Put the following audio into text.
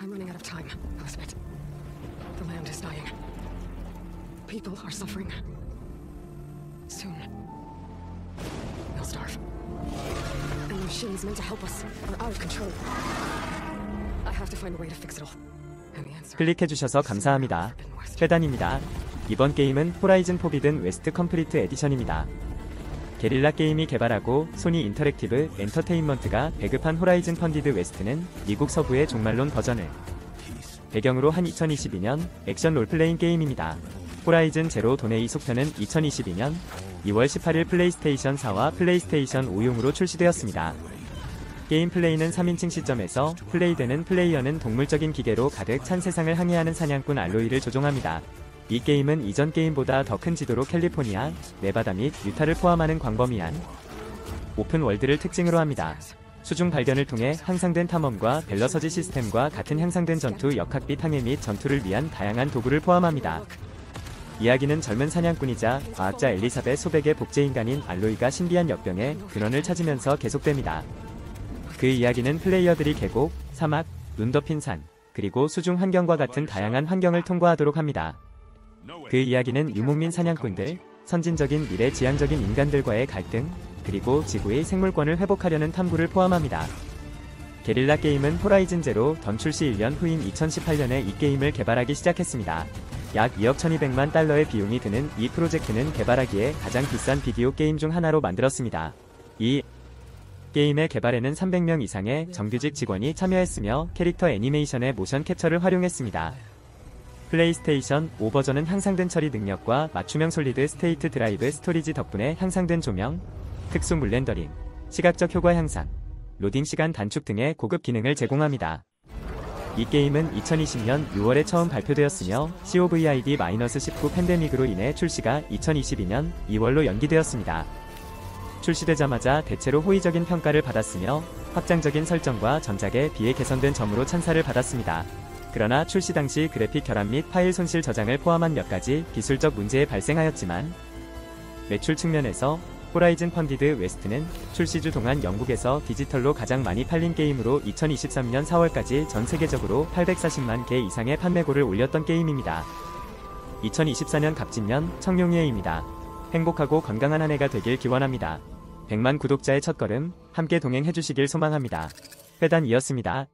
I'm running out of time, Elizabeth. The land is dying. People are suffering. Soon, we'll starve. And the machines meant to help us are out of control. I have to find a way to fix it all. 클릭해주셔서 감사합니다. 회단입니다. 이번 게임은 호라이즌 포비든 웨스트 컴플리트 에디션입니다. 게릴라 게임이 개발하고 소니 인터랙티브 엔터테인먼트가 배급한 호라이즌 펀디드 웨스트는 미국 서부의 종말론 버전을 배경으로 한 2022년 액션 롤플레잉 게임입니다. Horizon Zero Dawn의 속편은 2022년 2월 18일 플레이스테이션 4와 플레이스테이션 5용으로 출시되었습니다. 게임 플레이는 3인칭 시점에서 플레이되는 플레이어는 동물적인 기계로 가득 찬 세상을 항해하는 사냥꾼 알로이를 조종합니다. 이 게임은 이전 게임보다 더 큰 지도로 캘리포니아, 네바다 및 유타를 포함하는 광범위한 open world를 특징으로 합니다. 수중 발견을 통해 향상된 탐험과 벨러서지 시스템과 같은 향상된 전투 역학비 탕해 및 전투를 위한 다양한 도구를 포함합니다. 이야기는 젊은 사냥꾼이자 과학자 엘리사벳 소백의 복제인간인 알로이가 신비한 역병의 근원을 찾으면서 계속됩니다. 그 이야기는 플레이어들이 계곡, 사막, 눈 덮인 산, 그리고 수중 환경과 같은 다양한 환경을 통과하도록 합니다. 그 이야기는 유목민 사냥꾼들, 선진적인 미래 지향적인 인간들과의 갈등, 그리고 지구의 생물권을 회복하려는 탐구를 포함합니다. Guerrilla Games은 Horizon Zero Dawn 출시 1년 후인 2018년에 이 게임을 개발하기 시작했습니다. 약 2억 1200만 달러의 비용이 드는 이 프로젝트는 개발하기에 가장 비싼 비디오 게임 중 하나로 만들었습니다. 이 게임의 개발에는 300명 이상의 정규직 직원이 참여했으며 캐릭터 애니메이션의 motion capture를 활용했습니다. 플레이스테이션 5 버전은 향상된 처리 능력과 맞춤형 solid state drive storage 덕분에 향상된 조명, 특수 물 렌더링, 시각적 효과 향상, 로딩 시간 단축 등의 고급 기능을 제공합니다. 이 게임은 2020년 6월에 처음 발표되었으며 COVID-19 팬데믹으로 인해 출시가 2022년 2월로 연기되었습니다. 출시되자마자 대체로 호의적인 평가를 받았으며 확장적인 설정과 전작에 비해 개선된 점으로 찬사를 받았습니다. 그러나 출시 당시 그래픽 결함 및 파일 손실 저장을 포함한 몇 가지 기술적 문제에 발생하였지만 매출 측면에서 Horizon Forbidden West는 출시주 동안 영국에서 디지털로 가장 많이 팔린 게임으로 2023년 4월까지 전 세계적으로 840만 개 이상의 판매고를 올렸던 게임입니다. 2024년 갑진년 청룡의 해입니다. 행복하고 건강한 한 해가 되길 기원합니다. 100만 구독자의 첫걸음 함께 동행해주시길 소망합니다. 회단이었습니다.